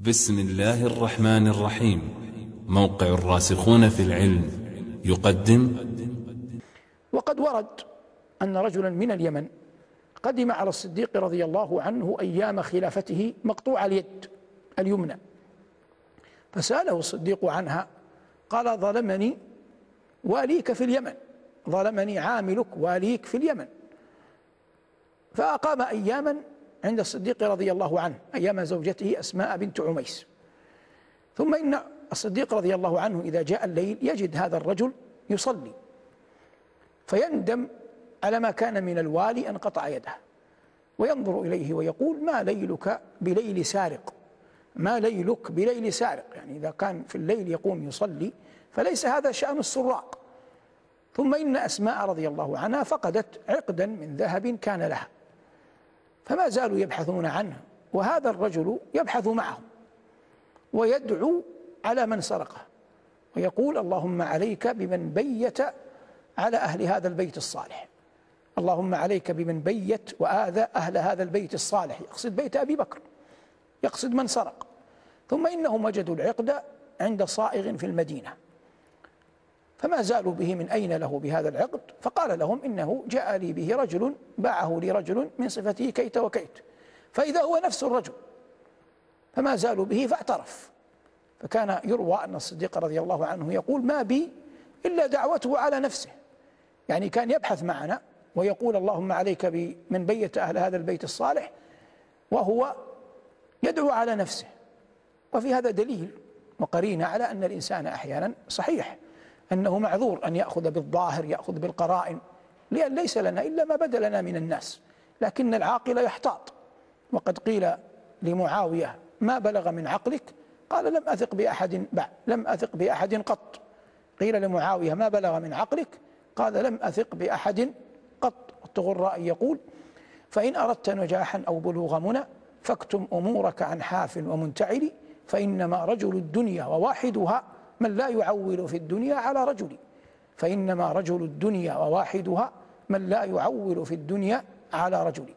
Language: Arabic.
بسم الله الرحمن الرحيم. موقع الراسخون في العلم يقدم. وقد ورد أن رجلا من اليمن قدم على الصديق رضي الله عنه أيام خلافته مقطوع اليد اليمنى. فسأله الصديق عنها قال ظلمني واليك في اليمن ظلمني عاملك واليك في اليمن. فأقام أياما عند الصديق رضي الله عنه أيام زوجته أسماء بنت عميس. ثم إن الصديق رضي الله عنه إذا جاء الليل يجد هذا الرجل يصلي. فيندم على ما كان من الوالي أن قطع يده. وينظر إليه ويقول ما ليلك بليل سارق؟ ما ليلك بليل سارق؟ يعني إذا كان في الليل يقوم يصلي فليس هذا شأن السراق. ثم إن أسماء رضي الله عنها فقدت عقدا من ذهب كان لها. فما زالوا يبحثون عنه. وهذا الرجل يبحث معهم ويدعو على من سرقه ويقول اللهم عليك بمن بيت على أهل هذا البيت الصالح. اللهم عليك بمن بيت وآذى أهل هذا البيت الصالح. يقصد بيت أبي بكر يقصد من سرق. ثم إنهم وجدوا العقد عند صائغ في المدينة. فما زالوا به من أين له بهذا العقد؟ فقال لهم إنه جاء لي به رجل باعه لي رجل من صفته كيت وكيت. فإذا هو نفس الرجل فما زالوا به فاعترف. فكان يروى أن الصديق رضي الله عنه يقول ما بي إلا دعوته على نفسه. يعني كان يبحث معنا ويقول اللهم عليك بمن بيت أهل هذا البيت الصالح وهو يدعو على نفسه. وفي هذا دليل وقرينة على أن الإنسان أحيانا صحيح. أنه معذور أن يأخذ بالظاهر يأخذ بالقرائن. لأن ليس لنا إلا ما بدا لنا من الناس. لكن العاقل يحتاط. وقد قيل لمعاوية ما بلغ من عقلك؟ قال لم أثق بأحد بعد لم أثق بأحد قط. قيل لمعاوية ما بلغ من عقلك؟ قال لم أثق بأحد قط. الطغراء يقول فإن أردت نجاحا أو بلوغ منى فاكتم أمورك عن حاف ومنتعل فإنما رجل الدنيا وواحدها من لا يعول في الدنيا على رجل فإنما رجل الدنيا وواحدها من لا يعول في الدنيا على رجل.